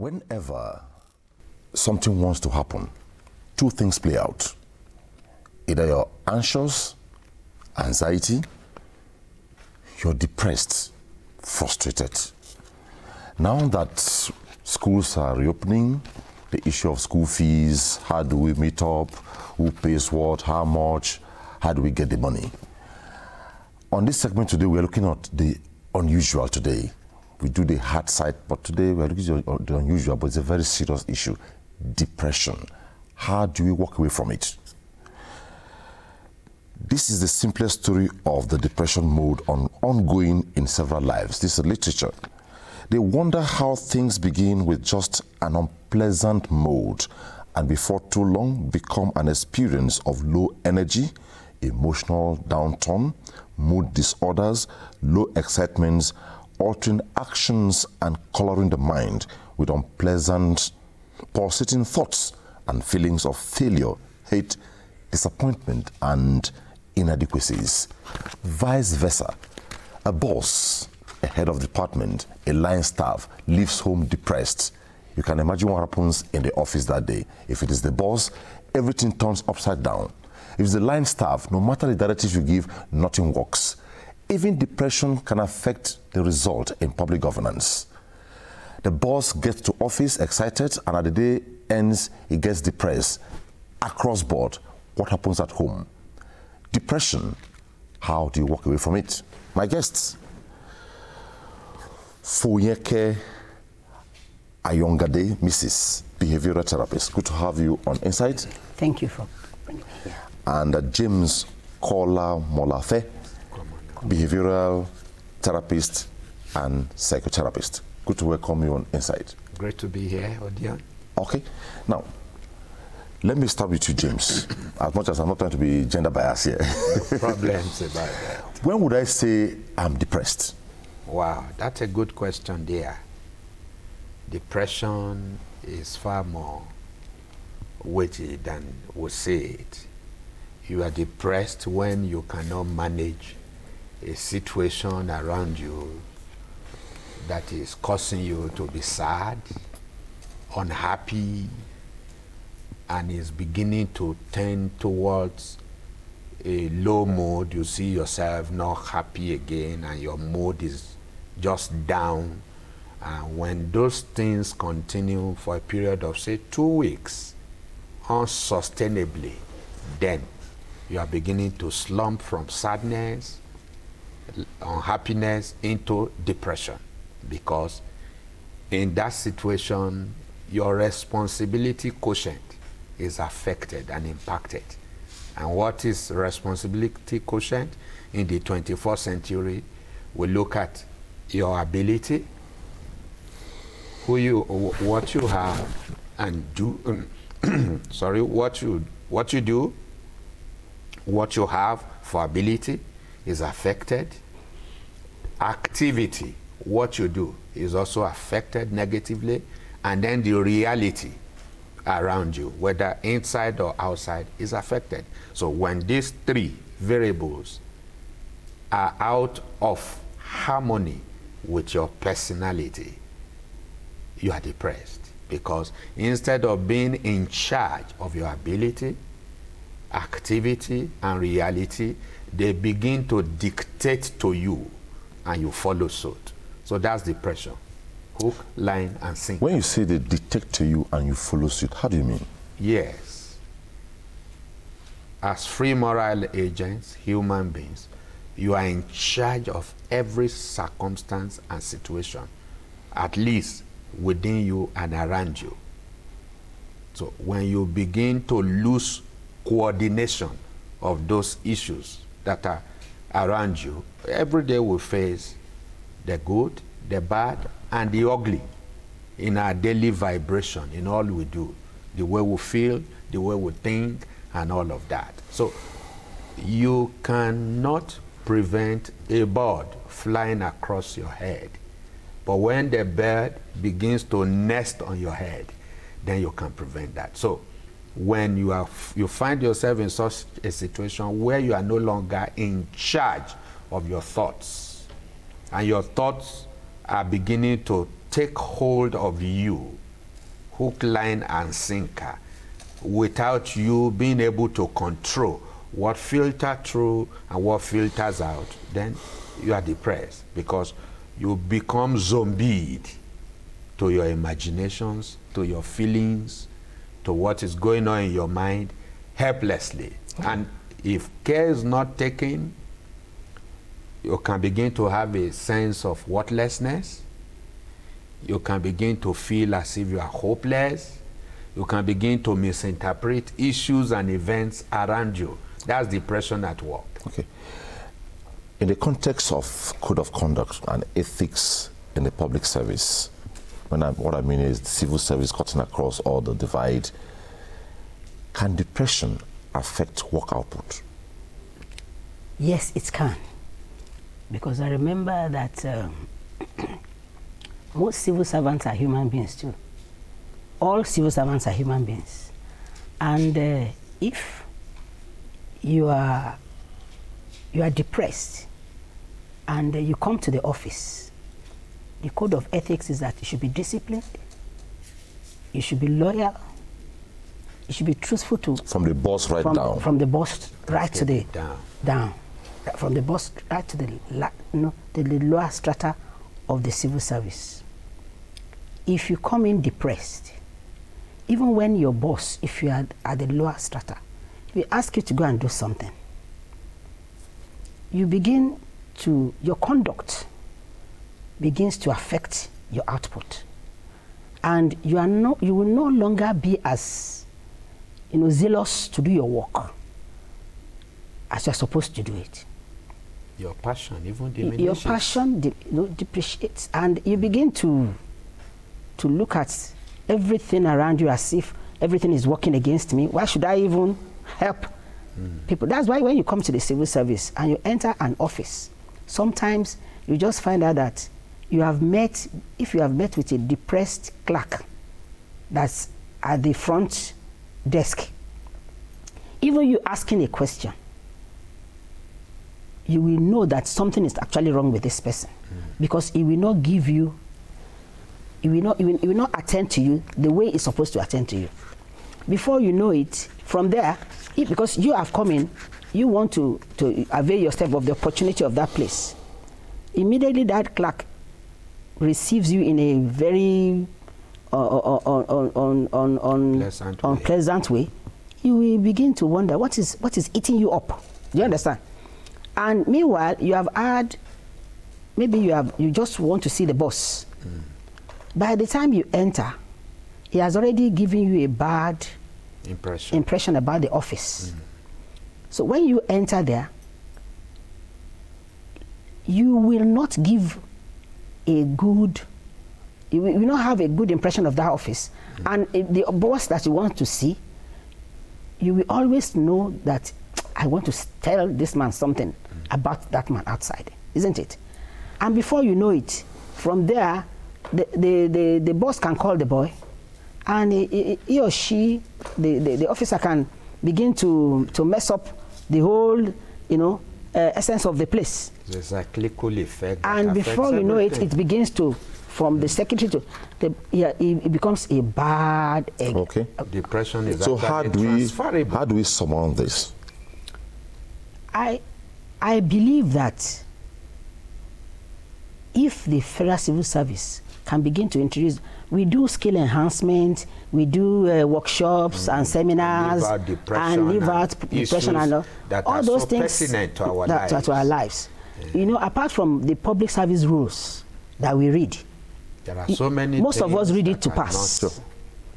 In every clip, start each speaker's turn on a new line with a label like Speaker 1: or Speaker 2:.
Speaker 1: Whenever something wants to happen, two things play out. Either you're anxious, anxiety, you're depressed, frustrated. Now that schools are reopening, the issue of school fees, how do we meet up, who pays what, how much, how do we get the money? On this segment today, we're looking at the unusual today. We do the hard side, but today we're looking at the unusual, but it's a very serious issue depression. How do we walk away from it? This is the simplest story of the depression mode on ongoing in several lives. This is literature. They wonder how things begin with just an unpleasant mode and before too long become an experience of low energy, emotional downturn, mood disorders, low excitements, altering actions and coloring the mind with unpleasant, pulsating thoughts and feelings of failure, hate, disappointment, and inadequacies. Vice versa, a boss, a head of department, a line staff leaves home depressed. You can imagine what happens in the office that day. If it is the boss, everything turns upside down. If it's the line staff, no matter the directives you give, nothing works. Even depression can affect the result in public governance. The boss gets to office excited, and at the day ends, he gets depressed. Across board, what happens at home? Depression, how do you walk away from it? My guests, Foyeke Ayongade, Mrs. Behavioral Therapist. Good to have you on Insight.
Speaker 2: Thank you for bringing me here.
Speaker 1: And uh, James Kola Molafe, Behavioral Therapist and Psychotherapist. Good to welcome you on Insight.
Speaker 3: Great to be here, Odion.
Speaker 1: Okay. Now, let me start with you, James. as much as I'm not trying to be gender biased here.
Speaker 3: Problems about that.
Speaker 1: When would I say I'm depressed?
Speaker 3: Wow, that's a good question there. Depression is far more weighty than we say it. You are depressed when you cannot manage a situation around you that is causing you to be sad, unhappy, and is beginning to tend towards a low mood. You see yourself not happy again, and your mood is just down. And when those things continue for a period of, say, two weeks, unsustainably, then you are beginning to slump from sadness, unhappiness into depression. Because in that situation your responsibility quotient is affected and impacted. And what is responsibility quotient? In the 21st century we look at your ability who you what you have and do sorry what you what you do what you have for ability is affected. Activity, what you do, is also affected negatively. And then the reality around you, whether inside or outside, is affected. So when these three variables are out of harmony with your personality, you are depressed. Because instead of being in charge of your ability, activity, and reality, they begin to dictate to you and you follow suit. So that's the pressure. Hook, line, and sinker.
Speaker 1: When you say they dictate to you and you follow suit, how do you mean?
Speaker 3: Yes. As free moral agents, human beings, you are in charge of every circumstance and situation, at least within you and around you. So when you begin to lose coordination of those issues, that are around you. Every day we face the good, the bad, and the ugly in our daily vibration, in all we do, the way we feel, the way we think, and all of that. So you cannot prevent a bird flying across your head. But when the bird begins to nest on your head, then you can prevent that. So when you are you find yourself in such a situation where you are no longer in charge of your thoughts. And your thoughts are beginning to take hold of you hook, line, and sinker without you being able to control what filters through and what filters out, then you are depressed because you become zombied to your imaginations, to your feelings, to what is going on in your mind helplessly. And if care is not taken, you can begin to have a sense of worthlessness. You can begin to feel as if you are hopeless. You can begin to misinterpret issues and events around you. That's depression at work.
Speaker 1: Okay. In the context of code of conduct and ethics in the public service, when I, what I mean is the civil service cutting across all the divide, can depression affect work output?
Speaker 2: Yes, it can. Because I remember that um, most civil servants are human beings too. All civil servants are human beings. And uh, if you are, you are depressed and uh, you come to the office, the code of ethics is that you should be disciplined, you should be loyal, you should be truthful to
Speaker 1: From the boss right
Speaker 2: from,
Speaker 1: down.
Speaker 2: from the boss right to the
Speaker 3: Down.
Speaker 2: down from the boss right to the la, no, the, the lower strata of the civil service if you come in depressed even when your boss if you are at the lower strata we ask you to go and do something you begin to your conduct begins to affect your output. And you are no you will no longer be as you know zealous to do your work as you're supposed to do it.
Speaker 3: Your passion even diminishes.
Speaker 2: your passion you know, depreciates. And you begin to to look at everything around you as if everything is working against me. Why should i even help hmm. people? That's why when you come to the civil service and you enter an office sometimes you just find out that you have met if you have met with a depressed clerk that's at the front desk even you asking a question you will know that something is actually wrong with this person. Mm. Because he will not give you he will not he will, he will not attend to you the way he's supposed to attend to you. Before you know it from there he, because you have come in you want to to avail yourself of the opportunity of that place. Immediately that clerk receives you in a very uh, uh, uh, uh, on, on, on, on, on,
Speaker 3: Pleasant way.
Speaker 2: unpleasant way, you will begin to wonder what is, what is eating you up. Do you understand? And meanwhile, you have had, maybe you, have, you just want to see the boss. Mm. By the time you enter, he has already given you a bad
Speaker 3: Impression.
Speaker 2: impression about the office. Mm. So when you enter there, you will not give a good, you will will not have a good impression of that office. And if the boss that you want to see, you will always know that I want to tell this man something mm. about that man outside, isn't it? And before you know it, from there, the, the, the, the boss can call the boy, and he, he- he or she, the, the, the officer can begin to, to mess up the whole, you know, uh, essence of the place.
Speaker 3: There's a clinical effect.
Speaker 2: And before you know it,
Speaker 3: everything.
Speaker 2: it begins to, from the secretary to, the, yeah, it, it becomes a bad egg.
Speaker 1: Okay.
Speaker 3: Depression is
Speaker 1: So how
Speaker 3: actually
Speaker 1: do we
Speaker 3: transferable.
Speaker 1: how do we surmount this?
Speaker 2: I, I believe that if the Federal Civil Service can begin to introduce, we do skill enhancement, we do uh, workshops and seminars,
Speaker 3: Leave out depression
Speaker 2: and leave
Speaker 3: and
Speaker 2: out depression and all, all those
Speaker 3: so
Speaker 2: things
Speaker 3: pertinent to our
Speaker 2: that,
Speaker 3: lives.
Speaker 2: to our lives. You know, apart from the public service rules that we read,
Speaker 3: There are so many
Speaker 2: most of us read it to pass
Speaker 3: not-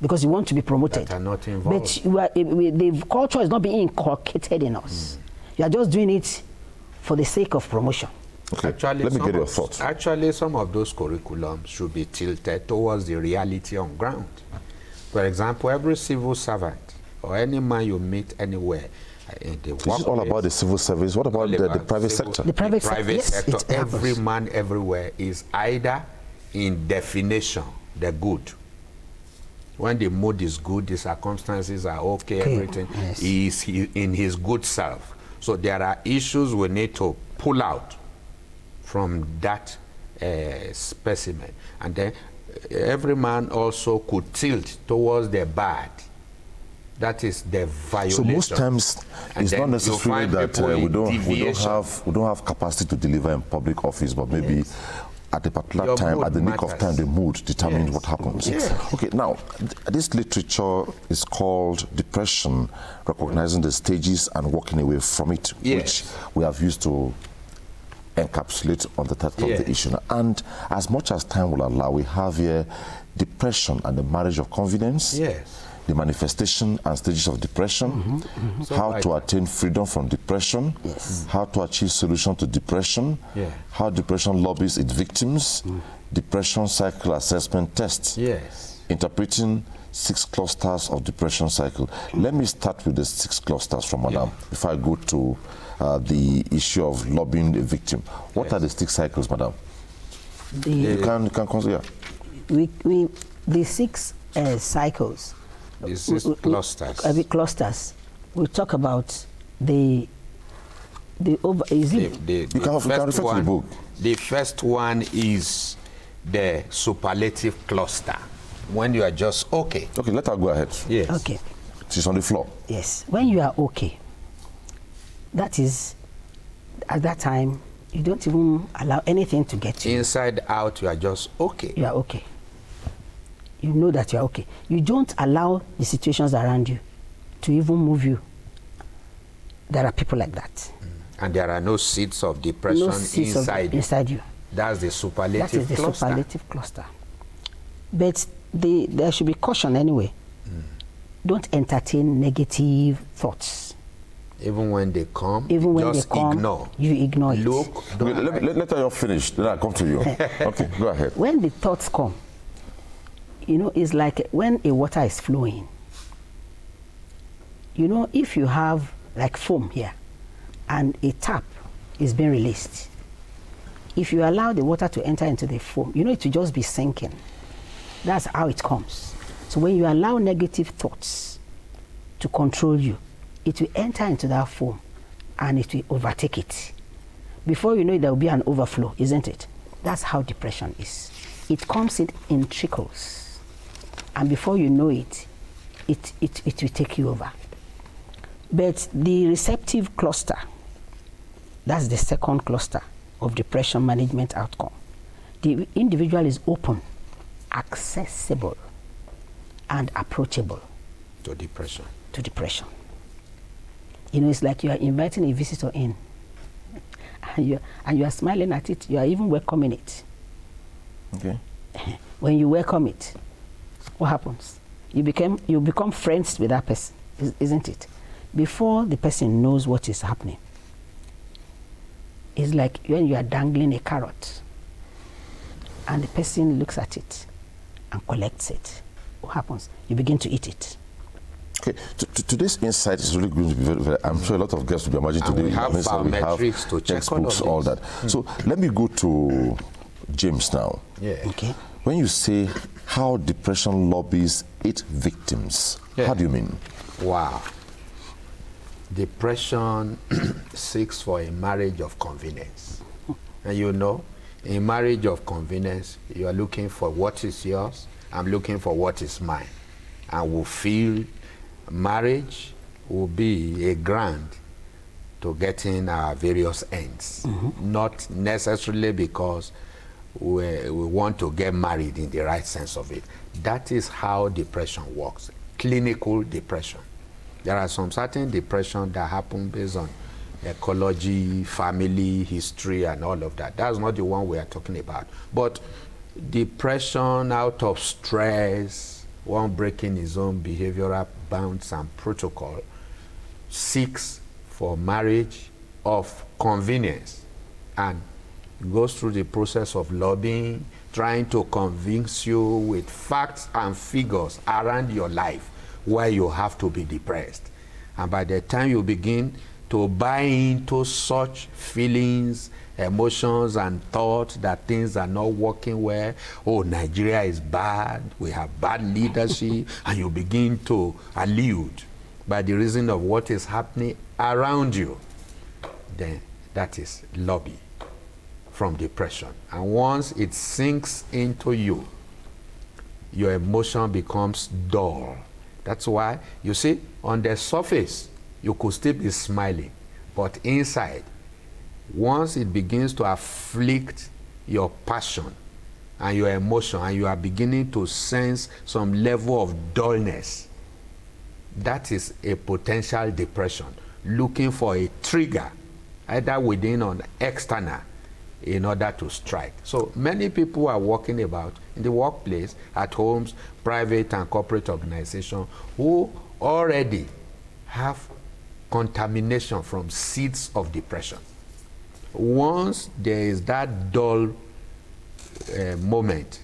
Speaker 2: because you want to be promoted.
Speaker 3: That are not involved.
Speaker 2: But you are, eh, we- the culture is not being inculcated in us. You are just doing it for the sake of promotion.
Speaker 1: Okay.
Speaker 3: Actually,
Speaker 1: Let me
Speaker 3: some
Speaker 1: get your
Speaker 3: of-
Speaker 1: thoughts.
Speaker 3: Actually, some of those curriculums should be tilted towards the reality on ground. For example, every civil servant or any man you meet anywhere eh, in the
Speaker 1: This is all about the civil service. What about
Speaker 3: all
Speaker 1: the, the private
Speaker 3: civil-
Speaker 1: sector?
Speaker 2: The private sec- yes,
Speaker 3: sector,
Speaker 2: it
Speaker 3: every
Speaker 2: happens.
Speaker 3: man everywhere is either in definition the good. When the mood is good, the circumstances are okay,
Speaker 2: Okay,
Speaker 3: everything
Speaker 2: yes.
Speaker 3: he is in his good self. So there are issues we need to pull out from that uh, specimen. And then every man also could tilt towards the bad. That is the violation.
Speaker 1: So most times
Speaker 3: And
Speaker 1: it's not necessarily that uh, we don't we don't have we don't have capacity to deliver in public office, but maybe at a particular
Speaker 3: Your
Speaker 1: time, at the nick of time, the mood determines
Speaker 3: Yes.
Speaker 1: what happens.
Speaker 3: Yes.
Speaker 1: Okay, now th- this literature is called depression, recognizing the stages and walking away from it,
Speaker 3: Yes.
Speaker 1: which we have used to encapsulate on the title of the issue. And as much as time will allow, we have here depression and the marriage of confidence
Speaker 3: Yes.
Speaker 1: the manifestation and stages of depression, mm-hmm, mm-hmm.
Speaker 3: So
Speaker 1: how
Speaker 3: right.
Speaker 1: to attain freedom from depression,
Speaker 2: Yes.
Speaker 1: how to achieve solution to depression,
Speaker 3: Yeah.
Speaker 1: how depression lobbies its victims, mm. depression cycle assessment tests,
Speaker 3: Yes.
Speaker 1: interpreting six clusters of depression cycle. Mm. Let me start with the six clusters from Madam before I go to uh, the issue of lobbying the victim. What
Speaker 3: Yes.
Speaker 1: are the six cycles, Madam?
Speaker 2: The,
Speaker 1: You can, you can consider.
Speaker 2: we, we, the six uh, cycles,
Speaker 3: The six
Speaker 2: we- we-
Speaker 3: clusters.
Speaker 2: uh, the clusters, we talk about the the over. Is
Speaker 3: The,
Speaker 2: it
Speaker 3: the,
Speaker 1: You
Speaker 3: the
Speaker 1: can- you can
Speaker 3: first
Speaker 1: refer to the
Speaker 3: one,
Speaker 1: book.
Speaker 3: The first one is the superlative cluster. When you are just okay.
Speaker 1: Okay, let her go ahead.
Speaker 3: Yes.
Speaker 2: okay?
Speaker 1: She's on the floor.
Speaker 2: Yes, when you are okay, that is, at that time, you don't even allow anything to get you.
Speaker 3: Inside out, you are just okay.
Speaker 2: You are okay. You know that you are okay. You don't allow the situations around you to even move you. There are people like that. Mm.
Speaker 3: And there are no seeds of depression
Speaker 2: no seeds of-
Speaker 3: inside you.
Speaker 2: inside you.
Speaker 3: That's the superlative cluster.
Speaker 2: That is the
Speaker 3: cluster.
Speaker 2: superlative cluster. But the, there should be caution anyway. Mm. Don't entertain negative thoughts.
Speaker 3: Even when they come,
Speaker 2: Even when
Speaker 3: just
Speaker 2: they come,
Speaker 3: ignore.
Speaker 2: you ignore it.
Speaker 3: Look,
Speaker 1: Okay, let, let, let her finish, then I'll come to you. okay, go ahead.
Speaker 2: when the thoughts come, you know, it's like when a water is flowing. You know, if you have like foam here and a tap is being released, if you allow the water to enter into the foam, you know, it will just be sinking. That's how it comes. So when you allow negative thoughts to control you, it will enter into that foam and it will overtake it. Before you know it, there will be an overflow, isn't it? That's how depression is. It comes in, in trickles. And before you know it, it, it, it will take you over. But the receptive cluster, that's the second cluster of depression management outcome. The individual is open, accessible, and approachable
Speaker 3: to depression.
Speaker 2: to depression. You know, it's like you are inviting a visitor in, and you and you are smiling at it. You are even welcoming it.
Speaker 1: Okay.
Speaker 2: When you welcome it, what happens? You become you become friends with that person, isn't it? Before the person knows what is happening. It's like when you are dangling a carrot, and the person looks at it and collects it. What happens? You begin to eat it.
Speaker 1: Okay, to, to, today's insight is really going to be very, very I'm sure a lot of guests will be emerging today.
Speaker 3: we have
Speaker 1: that we have
Speaker 3: biometrics to check all
Speaker 1: textbooks, all
Speaker 3: this.
Speaker 1: that. So let me go to James now.
Speaker 3: Yeah.
Speaker 2: Okay.
Speaker 1: When you say how depression lobbies its victims,
Speaker 3: Yeah.
Speaker 1: how do you mean?
Speaker 3: Wow. Depression seeks for a marriage of convenience. And you know, in marriage of convenience, you are looking for what is yours, I'm looking for what is mine. And we feel marriage will be a grant to getting our various ends. Mm-hmm. Not necessarily because we, we want to get married in the right sense of it. That is how depression works. Clinical depression. There are some certain depression that happen based on ecology, family, history, and all of that. That's not the one we are talking about. But depression out of stress, one breaking his own behavioral bounds and protocol, seeks for marriage of convenience and goes through the process of lobbying, trying to convince you with facts and figures around your life why you have to be depressed. And by the time you begin to buy into such feelings, emotions, and thoughts that things are not working well, oh, Nigeria is bad, we have bad leadership, and you begin to allude by the reason of what is happening around you, then that is lobby from depression. And once it sinks into you, your emotion becomes dull. That's why you see on the surface you could still be smiling, but inside, once it begins to afflict your passion and your emotion, and you are beginning to sense some level of dullness, that is a potential depression looking for a trigger, either within or external, in order to strike. So many people are walking about in the workplace, at homes, private and corporate organizations who already have contamination from seeds of depression. Once there is that dull uh, moment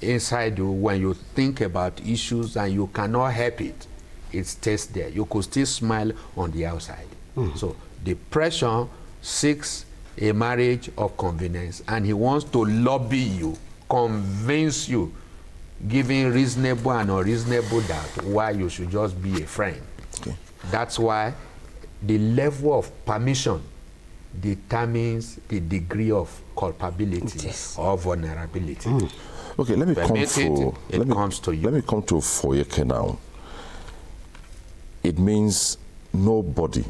Speaker 3: inside you when you think about issues and you cannot help it, it stays there. You could still smile on the outside. Mm. So depression seeks a marriage of convenience and he wants to lobby you, convince you, giving reasonable and unreasonable doubt why you should just be a friend. Okay. That's why the level of permission determines the degree of culpability yes. or vulnerability. Mm.
Speaker 1: Okay, let me Permit come for,
Speaker 3: it, it
Speaker 1: let me,
Speaker 3: comes to you.
Speaker 1: Let me come to Foyeke now. It means nobody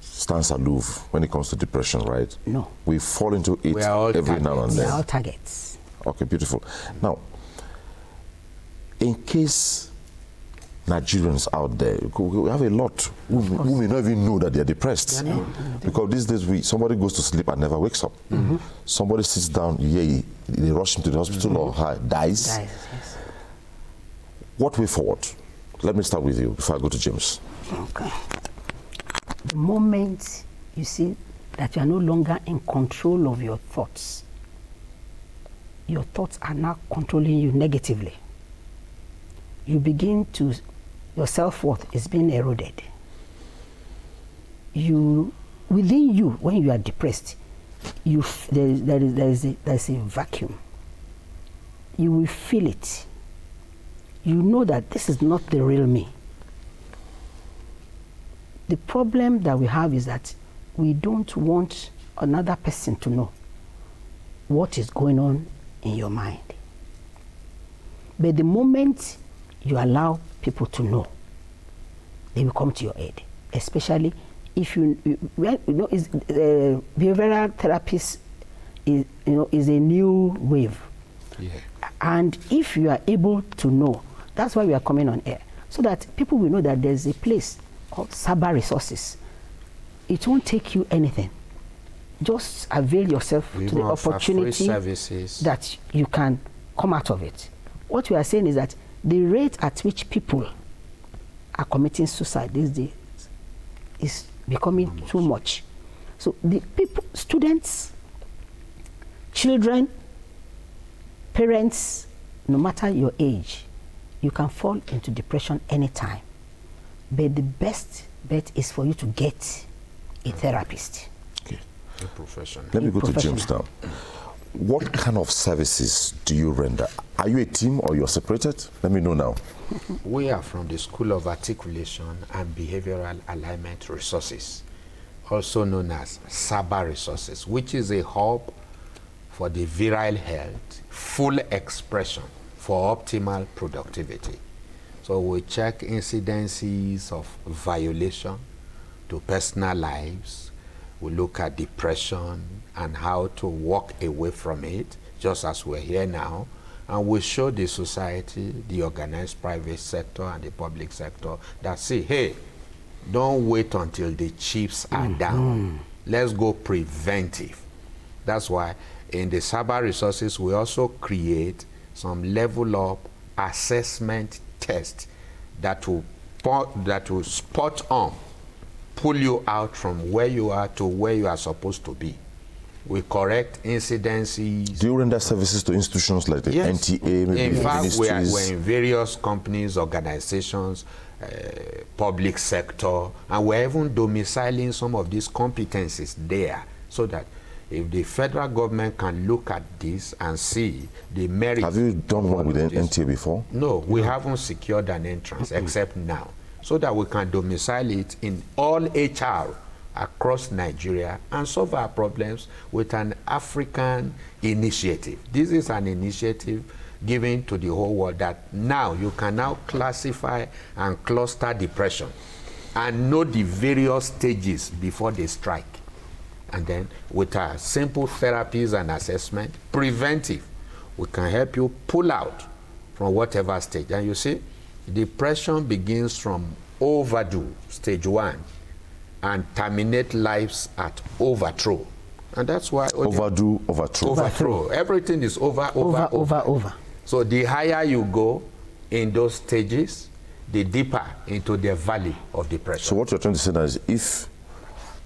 Speaker 1: stands aloof when it comes to depression, right?
Speaker 2: No.
Speaker 1: We fall into it every
Speaker 3: targets.
Speaker 1: now and then.
Speaker 2: We are all targets.
Speaker 1: Okay, beautiful. Now, in case Nigerians out there, we have a lot who, who may not even know that they're depressed. Because these days, we, somebody goes to sleep and never wakes up. Mm -hmm. Somebody sits down, yeah, they rush him to the hospital mm -hmm. or dies. dies yes. What way forward? Let me start with you before I go to James.
Speaker 2: Okay. The moment you see that you are no longer in control of your thoughts, your thoughts are now controlling you negatively. You begin to your self-worth is being eroded. You, within you, when you are depressed, you there, there, is, there, is a, there is a vacuum. You will feel it. You know that this is not the real me. The problem that we have is that we don't want another person to know what is going on in your mind. But the moment you allow people to know. They will come to your aid, especially if you, you, you know, is, uh, behavioral therapist is, you know, is a new wave. Yeah. And if you are able to know, that's why we are coming on air, so that people will know that there's a place called Saba Resources. It won't take you anything. Just avail yourself we to the opportunity services that you can come out of it. What we are saying is that the rate at which people are committing suicide these days is becoming much. too much. So the people, students, children, parents, no matter your age, you can fall into depression anytime. But the best bet is for you to get a therapist.
Speaker 1: Okay.
Speaker 3: A professional.
Speaker 1: Let me go to James now what kind of services do you render? Are you a team or you're separated? Let me know now.
Speaker 3: We are from the School of Articulation and Behavioral Alignment Resources, also known as SABA Resources, which is a hub for the virile health, full expression for optimal productivity. So we check incidences of violation to personal lives. We look at depression, and how to walk away from it, just as we're here now. And we show the society, the organized private sector and the public sector that say, hey, don't wait until the chips are mm down. Let's go preventive. That's why in the SABA resources, we also create some level up assessment test that will, that will spot on, pull you out from where you are to where you are supposed to be we correct incidences.
Speaker 1: Do you render services to institutions like the yes. NTA, maybe
Speaker 3: In fact, we are, we're in various companies, organizations, uh, public sector, and we're even domiciling some of these competencies there so that if the federal government can look at this and see the merit.
Speaker 1: Have you done one with the NTA before?
Speaker 3: No, we haven't secured an entrance except now, so that we can domicile it in all HR across Nigeria and solve our problems with an African initiative. This is an initiative given to the whole world that now you can now classify and cluster depression and know the various stages before they strike. And then with our simple therapies and assessment, preventive, we can help you pull out from whatever stage. And you see, depression begins from overdue, stage one, and terminate lives at overthrow. And that's why
Speaker 1: overdue, overthrow.
Speaker 3: Overthrow. Everything is over, over,
Speaker 2: over, over, over.
Speaker 3: So the higher you go in those stages, the deeper into the valley of depression.
Speaker 1: So what you're trying to say now is if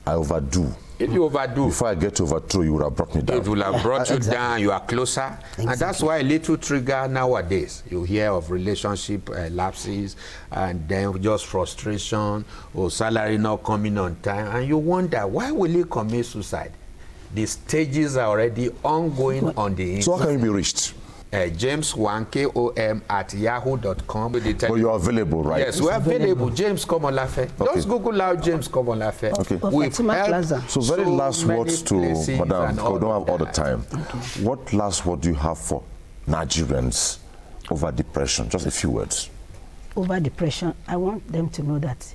Speaker 1: I overdo,
Speaker 3: if you overdo,
Speaker 1: before I get to overthrow, you would have brought me down.
Speaker 3: It will have brought you down. You are closer, exactly. and that's why a little trigger nowadays. You hear of relationship uh, lapses, and then just frustration or salary not coming on time, and you wonder why will he commit suicide? The stages are already ongoing on the
Speaker 1: inside. So how can you be reached?
Speaker 3: Uh, James Kom at yahoo.com.
Speaker 1: But you're available, right?
Speaker 3: Yes, we're available. James Komolafe. Okay. Just Google out James Komolafe.
Speaker 1: Okay.
Speaker 2: We've
Speaker 1: so very so last words to Madam, we don't have all the time. Okay. What last word do you have for Nigerians over depression? Just a few words.
Speaker 2: Over depression, I want them to know that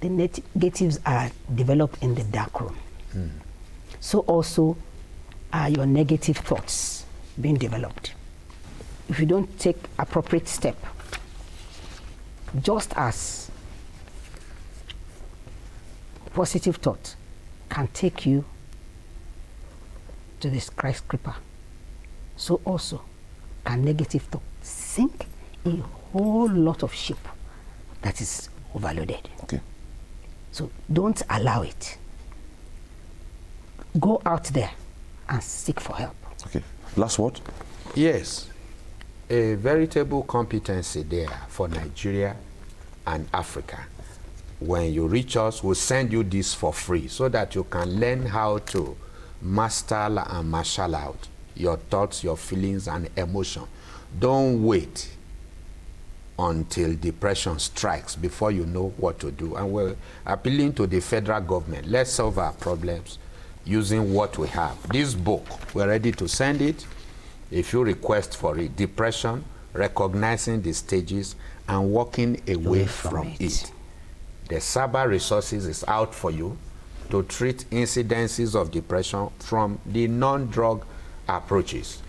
Speaker 2: the negatives are developed in the dark room. Hmm. So also are your negative thoughts being developed if you don't take appropriate step, just as positive thought can take you to the skyscraper, so also can negative thought sink a whole lot of ship that is overloaded.
Speaker 1: Okay.
Speaker 2: So don't allow it. Go out there and seek for help.
Speaker 1: Okay. Last word?
Speaker 3: Yes a veritable competency there for Nigeria and Africa. When you reach us, we'll send you this for free so that you can learn how to master and marshal out your thoughts, your feelings, and emotion. Don't wait until depression strikes before you know what to do. And we're appealing to the federal government. Let's solve our problems using what we have. This book, we're ready to send it if you request for it, depression, recognizing the stages and walking away, away from, from it. it. The SABA resources is out for you to treat incidences of depression from the non-drug approaches.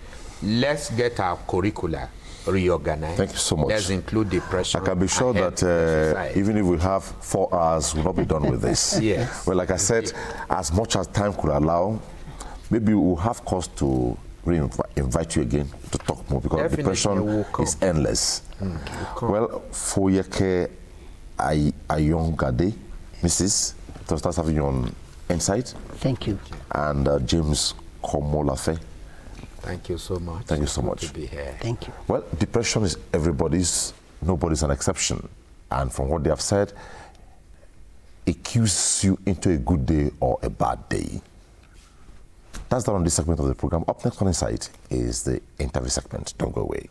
Speaker 3: Let's get our curricula reorganized.
Speaker 1: Thank you so much.
Speaker 3: Let's include depression.
Speaker 1: I can be sure that uh, even if we have four hours, we'll not be done with this.
Speaker 3: yes.
Speaker 1: Well, like I said, as much as time could allow, maybe we'll have cause to invite you again to talk more because Definitely depression is endless. Mm, well, Foyeke Ayongade, Mrs. To start having you on Insight.
Speaker 2: Thank you.
Speaker 1: And uh, James Komolafe.
Speaker 3: Thank you so much.
Speaker 1: Thank you so much.
Speaker 3: To be here.
Speaker 2: Thank you.
Speaker 1: Well, depression is everybody's, nobody's an exception. And from what they have said, it cues you into a good day or a bad day. That's done on this segment of the program. Up next on Insight is the interview segment. Don't go away.